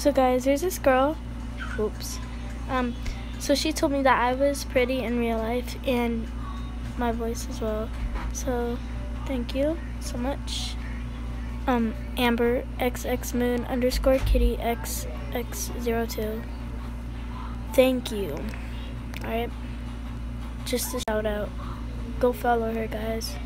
So guys, there's this girl. Oops. Um, so she told me that I was pretty in real life and my voice as well. So thank you so much. Um, Amber XX Moon underscore Kitty XX02. Thank you. Alright. Just a shout out. Go follow her guys.